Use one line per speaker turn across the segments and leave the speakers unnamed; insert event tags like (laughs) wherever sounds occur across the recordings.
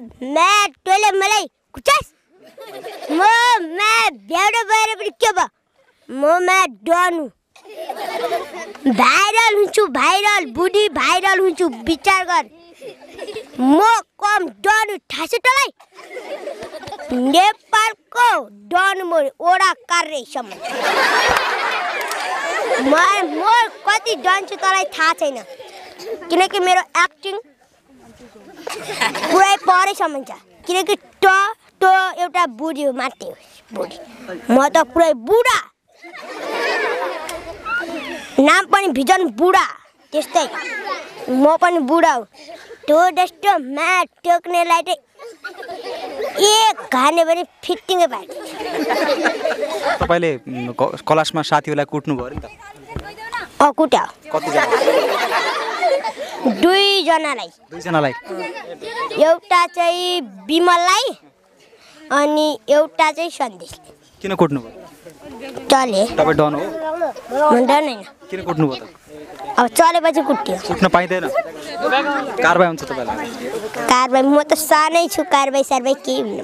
म्या तैँले मलाई खुचास म म्या भ्याउडो भएर पनि के भयो म म्या डन भाइरल हुन्छु भाइरल बुढी भाइरल हुन्छु विचार गर म कम डन थाहा छ तँलाई नेपालको डन म ओडा कार्यसम्म म म कति डन छु तँलाई थाहा छैन किनकि मेरो एक्टिङ (laughs) पुरै परेसम्म छ। किनकि त त एउटा बुढी हो हो बुढी। म त पुरै बुढा। नाम पनि भिजन बुढा त्यस्तै। म पनि बुढा हो। त्यो जस्तो म्याट टेक्नेलाई चाहिँ एक घाने भने फिटिङै पाइन्छ
तपाईँले क्लासमा साथीहरूलाई कुट्नुभयो अरे नि त?
अकुटा
कतिजना?
दुईजनालाई।
दुईजनालाई।
एउटा चाहिँ विमललाई अनि एउटा चाहिँ सन्देशले
किन कुट्नुभयो
चले।
तपाईँ डन हो?
म डर्दैन
किन कुट्नुभयो त?
अब चलेपछि कुट्यो
कुट्न पाइँदैन। कारवाही हुन्छ तपाईँलाई।
कारबाही म त सानै छु कारबाही सारबाही केही हुन्न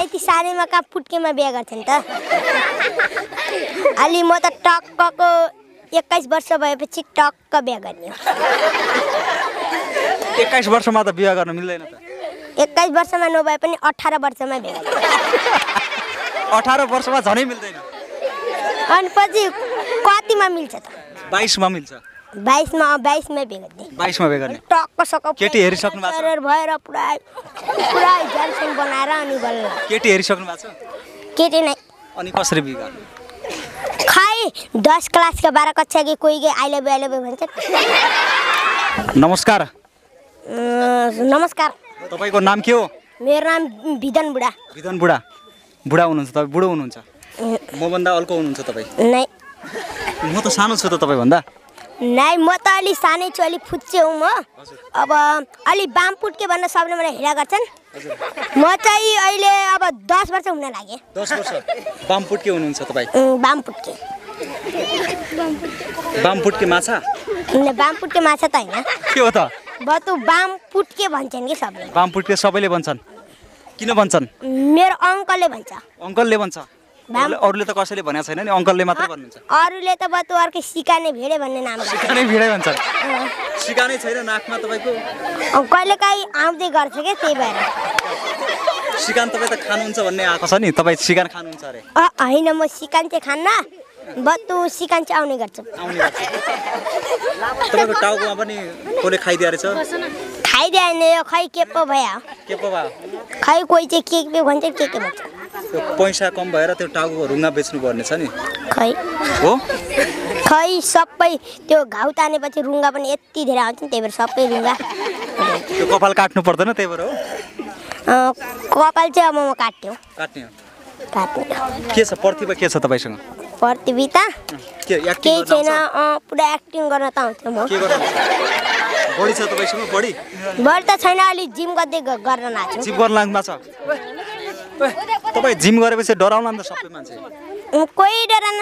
यति सानैमा कहाँ पुट्केमा बिहा गर्छ नि त? अलि म त टक्कको एक्काइस वर्ष भएपछि टक्क बिहा गर्ने
एक्काइस वर्षमा त बिहा गर्न मिल्दैन त।
एक्काइस वर्षमा नभए पनि अठार वर्षमा बिहा
अठार वर्षमा झनै मिल्दैन।
अनि पछि कतिमा मिल्छ त?
बाइसमा मिल्छ।
बाइसमा बाइसमै बिहा गर्ने।
बाइसमा बिहा गर्ने।
टक्क सक
केटी हेरिसक्नु भएको
भएर पुरा पुरा ज्यानसेन बनाएर अनि बल्ल।
केटी हेरिसक्नु भएको छ।
केटी नै।
अनि कसरी बिहा गर्ने?
खै दस क्लासको बाह्र कक्षा कि कोही कि आइले बे आइले बे भन्छ
नमस्कार।
नमस्कार।
तपाईँको नाम के हो?
मेरो नाम भिदन बुढा।
विधन बुढा। बुढा हुनुहुन्छ तपाईँ बुढो हुनुहुन्छ। मभन्दा अल्को हुनुहुन्छ तपाईँ।
नै।
म त सानो छु त तपाईँभन्दा।
नै म त अलि सानै छु अलिक फुच्चे हुँ म। अब अलि बाम पुट्के भनेर सबले मलाई हेरा गर्छन्। म चाहिँ अहिले अब दस वर्ष हुन लागेँ।
दस वर्ष। बामपुट्के हुनुहुन्छ तपाईँ।
अँ, बाम पुट्के
बामपुट्के माछा?
न, बाम पुट्के माछा त होइन।
के हो त?
बतु बाम पुट्के भन्छन् कि सबले?
बामपुट्के सबैले भन्छन्। किन भन्छन्?
मेरो अङ्कलले भन्छ।
अङ्कलले भन्छ? अरूले त कसैले भनेको छैन नि? अङ्कलले मात्रै भन्नुहुन्छ।
अरूले त बतु अर्कै सिकाने भेडे भन्ने नाम
सिकानै भिडै भन्छन्। सिकानै छैन नाकमा तपाईँको?
कहिले काहीँ आउँदै गर्छ क्या त्यही भएर।
सिकान तपाईँ त खानुहुन्छ भन्ने आएको छ नि? तपाईँ सिकान खानुहुन्छ अरे।
अ, होइन म सिकान चाहिँ खान्न। बत्तु सिकान चाहिँ आउने गर्छ।
तपाईँको टाउकोमा पनि कसले खाइदिया रहेछ?
खाइदियो भने यो खै के पो भयो।
के पो भयो?
खै कोही चाहिँ के के भन्छ के के भन्छ।
त्यो पैसा कम भएर त्यो टाउको रुङ्गा बेच्नु पर्ने छ नि।
खै।
हो?
खै सबै त्यो घाउ तानेपछि रुङ्गा पनि यति धेरै आउँछ नि त्यही भएर सबै रुङ्गा।
त्यो कपाल काट्नु पर्दैन त्यही भएर हो?
कपाल चाहिँ अब म काट्यो।
काट्ने हो।
काट्ने
के छ प्रतिभा के छ तपाईँसँग?
प्रतियोगिता केही छैन पुरा एक्टिङ गर्न त आउँथ्यो म।
बढी छ तपाईँसँग? बढी?
बढी त छैन अलिक जिम गर्दै गर्न नाच्छु
जिम गर्न लाग्नु छ? तपाईँ जिम गरेपछि डराउला नि त सबै मान्छे।
कोही डरान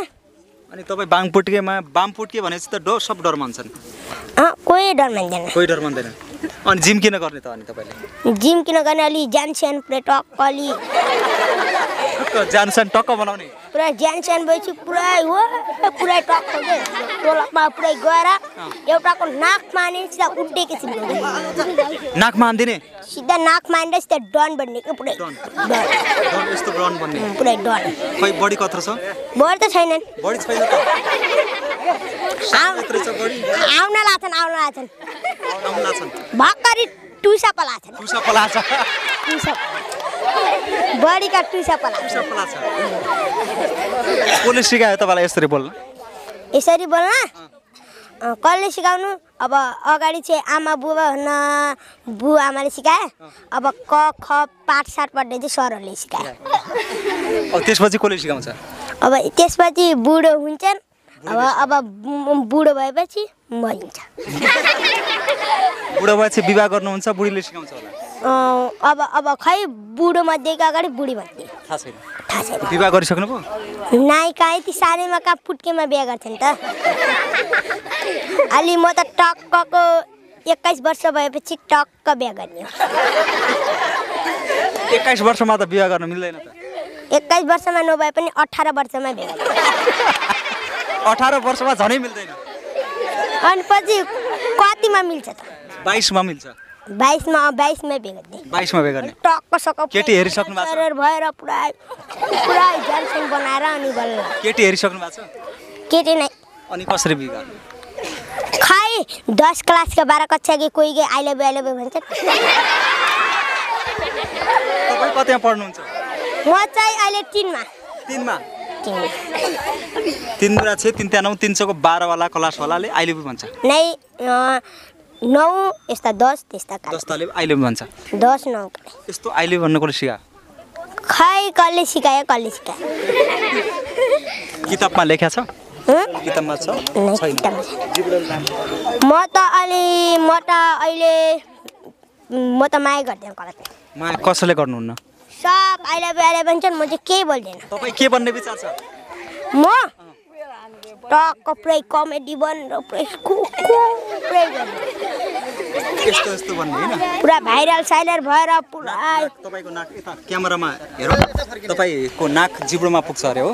अनि तपाईँ बाङपुट्केमा बामपुट्के भनेपछि त डर सब डर मान्छन्।
अँ, कोही डर मान्दैन।
कोही डर मान्दैन। अनि जिम किन गर्ने त अनि तपाईँले?
जिम किन गर्ने अलि ज्यान स्यान पुरै टक्क अलि
टक्क टक्क बनाउने।
पुरा ज्यान स्यान भएपछि पुरै हो पुरै टक्क के? टोलकमा पुरै गएर एउटाको नाक माने सिधा उड्ने किसिमको के।
नाकमा हानिदिने
सिधा नाक मानेर सिधा डन बन्ने क्या पुरै
यस्तो डन बन्ने।
पुरै डन।
खै बढी कत्रो छ?
बढी त छैनन्।
बढी छैन त।
आउन लाछन् आउन
लाग्छन्
भर्खरै टुसा पलाछन्।
टुसा पला छ
टुसा बढीका टुसा पला
टुसा पला छ। कसले सिकायो तपाईँलाई यसरी बोल्न?
यसरी बोल्न? कसले सिकाउनु? अब अगाडि चाहिँ आमा बुबा भन्न बु आमाले सिकाए अब क ख पाठ साठ पढ्ने चाहिँ सरहरूले सिकाए
अब त्यसपछि कसले सिकाउँछ?
अब त्यसपछि बुढो हुन्छन्। अब अब बुढो भएपछि मरिन्छ
बुढो भएपछि विवाह गर्नुहुन्छ बुढीले सिकाउँछ होला।
अब अब खै बुढो मध्येको अगाडि बुढी मध्ये
थाहा छैन।
थाहा छैन।
विवाह गरिसक्नु भयो
नाइ कहाँ यति सानैमा कहाँ पुट्केमा बिहा गर्छन् त? अलि म त टक्कको एक्काइस वर्ष भएपछि टक्क बिहा गर्ने हो।
एक्काइस वर्षमा त बिहा गर्न मिल्दैन त।
एक्काइस वर्षमा नभए पनि अठार वर्षमा बिहा गर्ने।
अठार वर्षमा झनै मिल्दैन।
अनि पछि कतिमा मिल्छ त?
बाइसमा मिल्छ।
बाइसमा बाइसमा बिहा गर्ने
बाइसमा बिहा गर्ने
टक्क सक
केटी हेरिसक्नु भएको छ?
गरेर भएर पुरा पुरा बनाएर अनि बल्ल।
केटी हेरिसक्नु भएको छ?
केटी नै।
अनि कसरी
खै दस क्लासको बाह्र कक्षाको कोही गए आइले भन्छ।
तपाईँ कतिमा पढ्नुहुन्छ?
म चाहिँ अहिले तिनमा।
तिनमा? तिन। दुरा छ तिन त्यहाँ नौ तिन सौको बाह्रवाला क्लासवालाले भन्छ।
नै नौ यस्ता दस त्यस्ता काल।
जस्ताले अहिले पनि भन्छ।
दस नौ
यस्तो अहिले भन्नु कसले सिका।
खै कसले सिकायो कसले सिकायो?
किताबमा लेख्या छ?
हँ?
किताबमा छ।
म त अलि म त अहिले म त माया गर्दैन कसलाई पनि।
मा कसैले गर्नुहुन्न?
सब अहिले अहिले भन्छन् म चाहिँ केही बोल्दैन?
तपाईँ के भन्ने विचार छ?
म? टक्क पुरै कमेडी बनेर पुरै पुरै।
यस्तो यस्तो भन्ने होइन
पुरा भाइरल साइरल भएर पुरा
तपाईँको नाक यता क्यामेरामा हेरौँ तपाईँको नाक जिब्रोमा पुग्छ अरे हो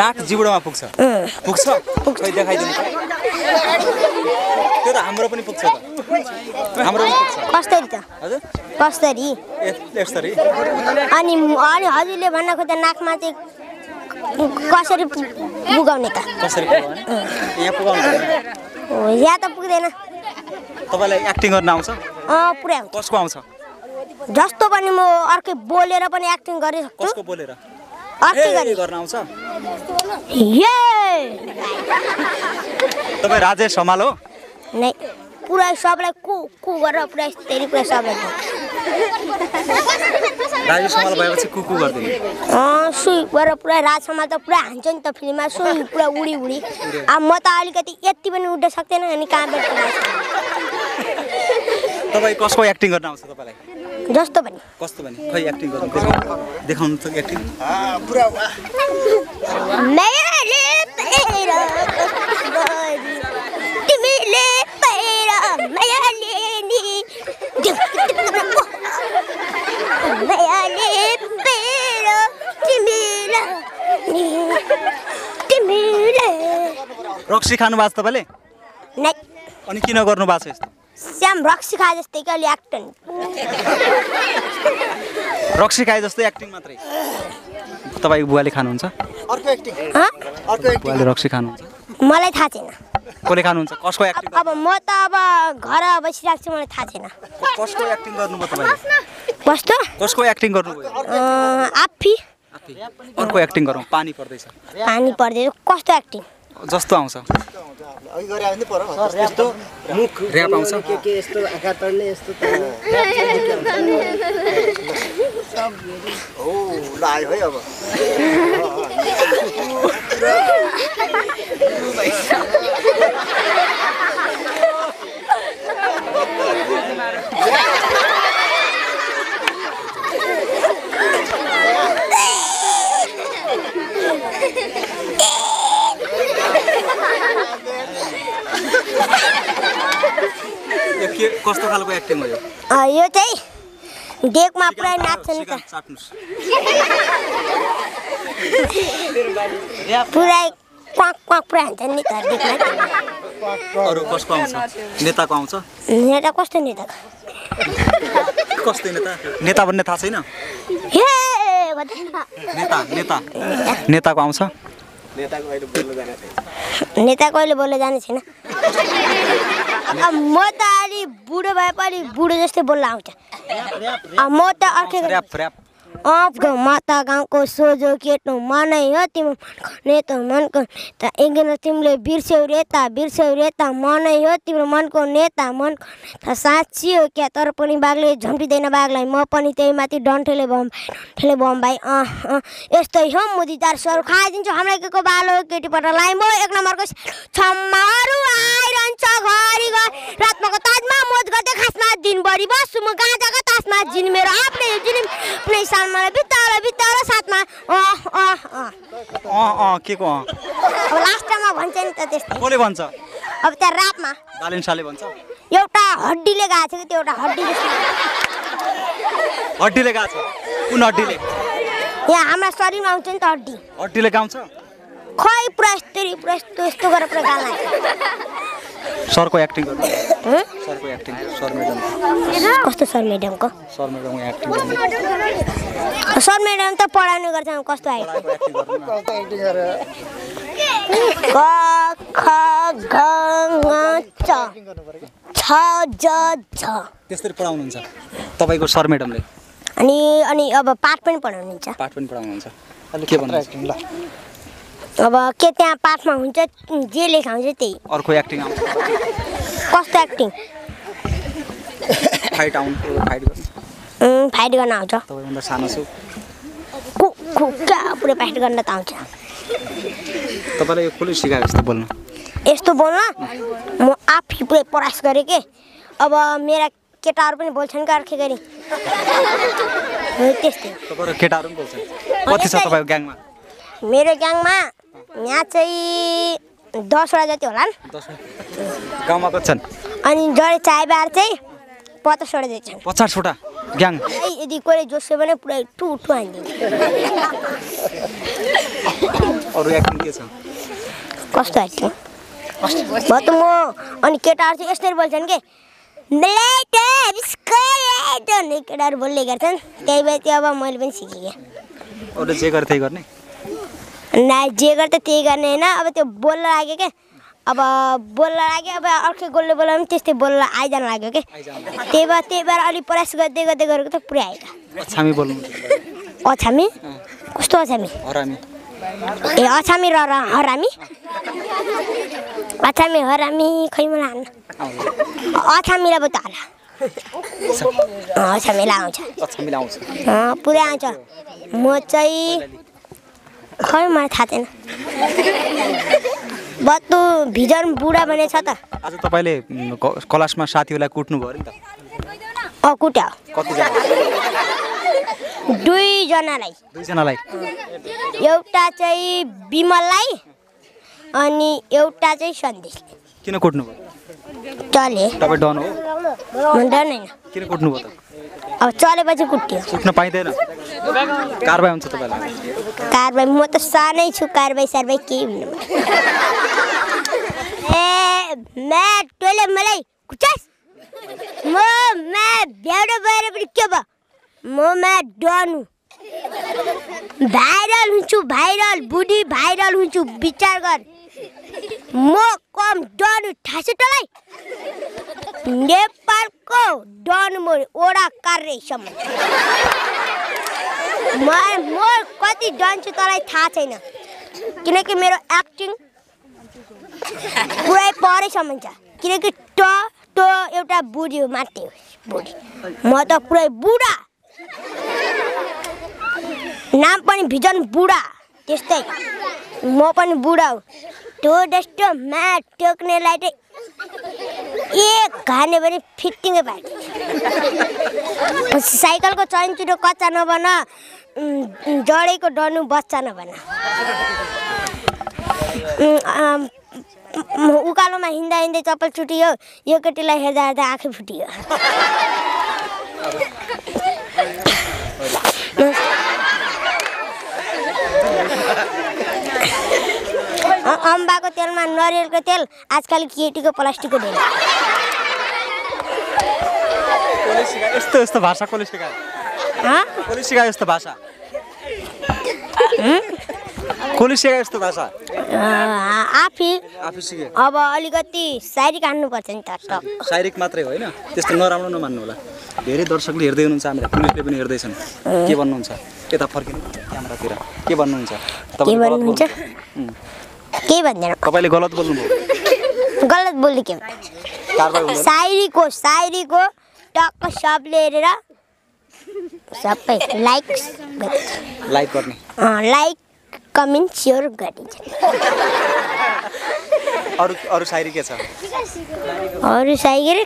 नाक जिब्रोमा पुग्छ। पुग्छ खै देखाइदिनु। त्यो त हाम्रो पनि पुग्छ त हाम्रो पुग्छ
कसरी त
हजुर
कसरी
यसरी
अनि अनि हजुरले भन्न खोज्दा नाकमा चाहिँ कसरी पुगाउने त।
कसरी यहाँ पुगाउनु
त। पुग्दैन।
तपाईँलाई एक्टिङ गर्न आउँछ?
अँ पुरै आउँछ।
कसको आउँछ?
जस्तो पनि म अर्कै बोलेर पनि एक्टिङ गरिसक्छु।
कसको बोलेर?
अर्कै
ए,
गरी।
गर्न आउँछ?
ये
तपाईँ राजेश हमाल हो?
नै पुरा सबलाई कु कु गरेर पुरा यस्तरी पुरा सबलाई
राजेश हमाल भएपछि कुकु गरिदिनु।
अँ, सुई। गरेर पुरा राजसम्म त पुरा हान्छ नि त फिल्ममा। सुई पुरा उडी उडी। अब म त अलिकति यति पनि उड्न सक्दैन अनि कहाँबाट?
तपाईँ कसको एक्टिङ गर्न आउँछ तपाईँलाई?
जस्तो पनि।
कस्तो भने? खै एक्टिङ गर्नु? देखाउनु त एक्टिङ
पैर तिमीले पैर मायाले नि मायाले पैर तिमीलाई नि तिमीले
रक्सी खानु भएको छ तपाईँले?
नै।
अनि किन गर्नु भएको छ यस्तो?
श्याम रक्सी खाए जस्तै कि अलि एक्टन
रक्सी खाए जस्तो एक्टिङ मात्रै। तपाईँको बुवाले खानुहुन्छ?
अर्को एक्टिङ
हँ?
अर्को एक्टिङ
बुवाले रक्सी खानुहुन्छ?
मलाई थाहा छैन।
कसले खानुहुन्छ? कसको एक्टिङ
अब म त अब घर बसिरहेको छु मलाई थाहा छैन।
कसको एक्टिङ गर्नुभयो तपाईँले?
कस्तो
कसको एक्टिङ गर्नुभयो?
आफी
आफै। अर्को एक्टिङ गरौँ। पानी पर्दैछ।
पानी पर्दै कस्तो एक्टिङ
जस्तो आउँछ। ऱ्याप आउँछ।
के के यस्तो आँखा तर्ने यस्तो तर्ने
हो ल आयो है अब। (laughs) (laughs) (laughs)
के कस्तो खालको एक्टिङ हो यो?
चाहिँ डेकमा पुरा नाच्छ नि त।
सिकाउनु, चाट्नुहोस्
पुरै क्वाक क्वाक पुरा हुन्छ नि त
अरू कसको आउँछ? नेताको आउँछ?
नेता कस्तो नेता?
कस्तो नेता? नेता भन्ने थाहा छैन। नेता नेता। नेताको आउँछ?
नेता कहिले बोल्न जाने छैन। अब म त अलि बुढो भए पनि बुढो जस्तै बोल्न आउँछ। म त अर्कै गाउँ माता गाउँको सोझो केटो मनै हो तिम्रो नेतो मनको नेता एकदिन तिमीले बिर्स्यौ रेता बिर्स्यौ रेता मनै हो तिम्रो मनको नेता मनको नेता साँच्ची हो क्या तर पनि बाघले झम्टिँदैन बाघलाई म पनि त्यही माथि डन्ठेले बम डन्ठेले बम भाइ अँ अँ यस्तै हो मुदिदार स्वर खाइदिन्छु हामीलाई के को बालो केटीपटलाई म एक नम्बरको छम्माहरू आइरहन्छ घरि घर रातमाको ताजमा मोज गर्दै खासमा दिनभरि बस्छु म गाँजाको तासमा जिन मेरो आफ्नै सालमा बिताएर बिताएर साथमा। अँ अँ
के को अँ?
अब लास्टमा भन्छ नि त त्यस्तै।
कसले भन्छ?
अब त्यहाँ रातमा
साले भन्छ?
एउटा हड्डीले गएको छ कि त्यो एउटा हड्डी जस्तो
हड्डीले गएको छ। कुन हड्डीले?
यहाँ हाम्रा शरीरमा आउँछ नि त हड्डी।
हड्डीले गाउँछ?
खै पुरा यस्तो पुरा यस्तो यस्तो गरेर पुरा गाला
सरको एक्टिङ? सरको एक्टिङ सर म्याडम
कस्तो sir म्याडमको
sir madam acting
sir madam त पढाउने गर्छ कस्तो आयो? क ख ग च। छ ज झ
त्यसरी पढाउनुहुन्छ। तपाईँको सर म्याडमले
अनि अनि अब पाठ पनि पढाउनुहुन्छ।
पाठ पनि पढाउनुहुन्छ। अहिले के
एक्टिङ ल।
अब के त्यहाँ पाठमा हुन्छ जे लेखाउँछ त्यही।
अर्को एक्टिङ आउँछ।
कस्तो एक्टिङ
फाइट आउनु फाइट गर्नु।
फाइट गर्न आउँछ।
तपाईँभन्दा सानो छु।
कु कु क्या पुरै फाइट गर्न त आउँछ।
तपाईँलाई यो कसले सिकाएको जस्तो बोल्नु?
यस्तो बोल्न? म आफै पुरै प्रयास गरेँ के? अब मेरा केटाहरू पनि बोल्छन् कि अर्कै गरी। (laughs) हो, त्यस्तै।
केटाहरू पनि बोल्छ कति छ तपाईँको ग्याङमा?
मेरो ग्याङमा यहाँ चाहिँ दसवटा जति होला
गाउँमा कति छन्?
अनि जडे चायबार चाहिँ पचासवटा जति छन्।
पचासवटा? ग्याङ।
यदि कोही जोस्यो भने पुरै टु टु हानिदिन्छ।
अरू एक्टिङ के छ?
कस्तो एक्टिङ भयो त म अनि केटाहरू चाहिँ यस्तरी बोल्छन् कि? केटाहरू बोल्ने गर्छन्। त्यही भएर त्यो अब मैले पनि सिकेँ
अरू जे गरे त्यही गर्ने।
ना जे गर्छ त्यही गर्ने होइन। अब त्यो बोल्न लाग्यो क्या अब बोल्न लाग्यो अब अर्कै गोलले बोल्दा पनि त्यस्तै बोल्न आइजान लाग्यो क्या त्यही भएर त्यही भएर अलिक प्रयास गर्दै गर्दै गरेको त पुरै आयो अछामी कस्तो अछामी?
हरामी।
ए अछामी र हरामी? अछामी हरामी खै मलाई हान्न अछामीलाई पो त होला अछामीलाई आउँछ। पुरै आउँछ। म चाहिँ खै मलाई थाहा छैन बत्तु भिजन बुढा भने छ त
आज तपाईँले क्लासमा साथीहरूलाई कुट्नुभयो अरे नि त
अँ कुट्यो दुईजनालाई
दुईजनालाई
एउटा चाहिँ विमललाई अनि एउटा चाहिँ सन्देश
किन कुट्नुभयो
चले
तपाईँ डन हो
म डर्दैन
किन कुट्नुभयो त
अब चलेपछि कुट्यो।
कुट्न पाइँदैन। कारबाही हुन्छ तपाईँलाई।
कारबाही म त सानै छु कारबाही सारबाही केही हुन्न। ए म्या तैँले मलाई खुट्टास म म्या भ्याउडो भएर पनि के भयो? म म्या डन। भाइरल हुन्छु भाइरल बुढी भाइरल हुन्छु विचार गर। म कम डन थाहा तँलाई। नेपालको डन म ओडा कार्यसम्म म म कति डन छु तँलाई थाहा छैन। किनकि मेरो एक्टिङ पुरै परैसम्म छ। किनकि त त एउटा बुढी हो हो। बुढी। म त पुरै बुढा। नाम पनि भिजन बुढा। त्यस्तै। म पनि बुढा हो। जस्तो म्याट टोक्नेलाई चाहिँ एक घाने भने फिटिङै पार्छ साइकलको चैन चुटो कच्चा नबन जडेको डनु बच्चा नबन। उकालोमा हिँड्दा हिँड्दै चप्पल छुटियो यो केटीलाई हेर्दा हेर्दा आँखै फुटियो। नरिवलको तेल आजकल केटीको प्लास्टिकको तेल
यस्तो यस्तो भाषा कसले सिकायो यस्तो भाषा कसले सिकायो यस्तो भाषा
आफै अब अलिकति सायरी काट्नुपर्छ नि त
शारीरिक मात्रै होइन त्यस्तो नराम्रो नमान्नु होला धेरै दर्शकले हेर्दै हुनुहुन्छ हामीलाई पुलिसले पनि हेर्दैछन् के भन्नुहुन्छ यता फर्किनु क्यामेरातिर के भन्नुहुन्छ
केही भन्दैन
तपाईँले गलत बोल्नुभयो
गलत बोल्दै के सायरीको सायरीको टक्क सबले हेरेर सबै लाइक
लाइक गर्ने
लाइक कमेन्ट सेयर गरिदिन्छ
अरू अरू सायरी के छ
अरू सायरी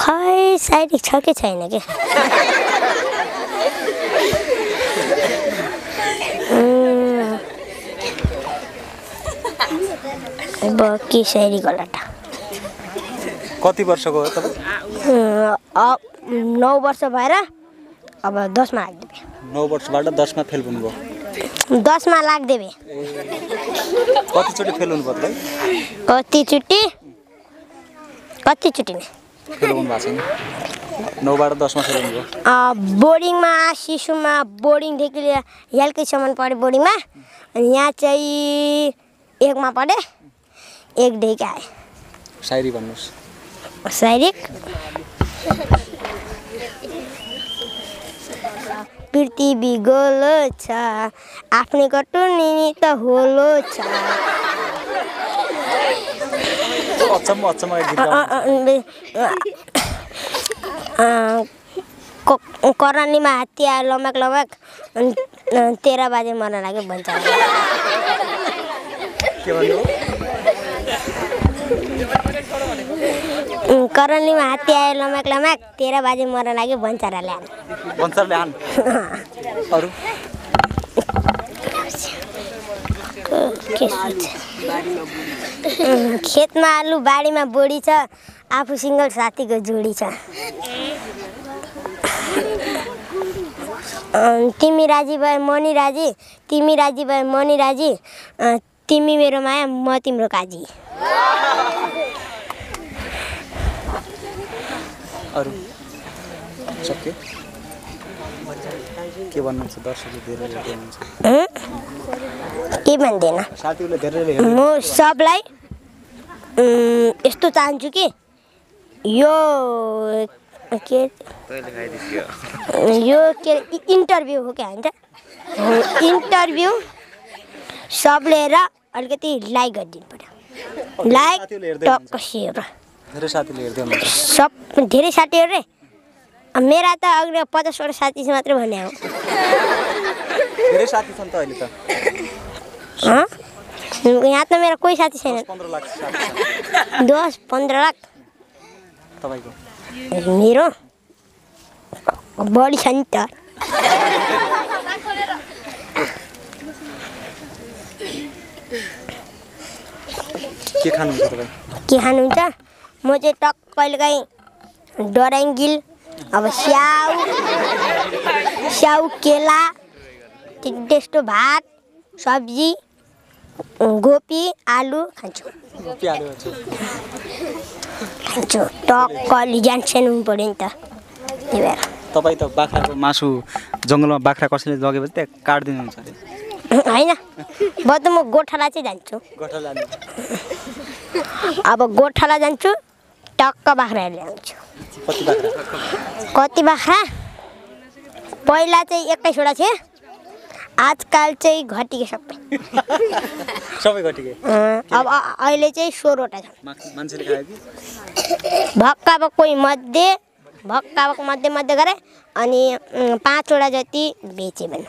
खै सायरी छ कि छैन कि उम्, अब केसरी गलटा
कति वर्षको हो तपाईँ?
नौ वर्ष भएर अब दसमा लाग्देवे
नौ वर्षबाट दसमा फेल हुनुभयो।
दसमा लाग्देवे
कतिचोटि फेल हुनुभयो तपाईँ?
कतिचोटि? कतिचोटि
फेल हुनु भएको छैन। नौबाट दसमा फेल हुनुभयो।
बोर्डिङमा शिशुमा बोर्डिङदेखि लिएर एलकेसम्म पढेँ बोर्डिङमा। अनि यहाँ चाहिँ एकमा पढेँ एकदेखि आएँ
सायरी भन्नुहोस्
शारीरिक पृथ्वी गोलो छ आफ्नै कटुनी त होलो छ।
एक
करानीमा हात्ती आयो लमक लमक तेह्र बजे मर्न लाग्यो भन्छ
के भन्नु
अँ, करानीमा हात्ती आयो लमक लमक तेह्र बजे मर्न लाग्यो
भन्सारले आन अरू
के सोच अँ, खेतमा आलु बारीमा बोडी छ आफू सिङ्गल साथीको जोडी छ तिमी राजी भए मनी राजी तिमी राजी भए मनी राजी तिमी मेरो माया म तिम्रो काजी।
अरू? सक्यो के भन्नुहुन्छ? दर्शकले धेरै?
के भन्दैन?
साथीहरूले धेरैले हेर्दै
म सबलाई यस्तो चाहन्छु कि यो के यो के इन्टरभ्यू हो क्या भन्छ इन्टरभ्यू सबले हेरेर अलिकति लाइक गरिदिनु पऱ्यो लाइक। टक्क सेयर सब धेरै साथीहरू रे। मेरा त अघि पचासवटा साथी मात्रै भने हो
धेरै साथी छन् त अहिले त।
हँ? यहाँ त मेरो कोही साथी छन्। दस पन्ध्र लाख।
तपाईँको?
मेरो? बढी छ नि त।
के खानुहुन्छ तपाईँ?
के खानुहुन्छ? म चाहिँ टक्क कहिलेकाहीँ डराइङ्गिल अब स्याउ स्याउ केला त्यस्तो भात सब्जी गोपी आलु खान्छु। खान्छु। टक्क अलि ज्यान सानो पऱ्यो नि त। त्यही भएर।
तपाईँ त बाख्राको मासु जङ्गलमा बाख्रा कसैले लगेपछि त्यहाँ काटिदिनुहुन्छ। अरे
होइन? बरु त म गोठाला चाहिँ जान्छु। अब गोठाला जान्छु टक्क बाख्राहरू ल्याउँछु
कति बाख्रा?
बाख्रा? पहिला चाहिँ एक्काइसवटा थियो आजकल चाहिँ घटियो सबै।
सबै घटिके?
अब अहिले चाहिँ सोह्रवटा छ
मा-
भक्का भक्कै मध्ये भक्का भक्क मध्ये मध्ये गरेँ अनि पाँचवटा जति बेचेँ भने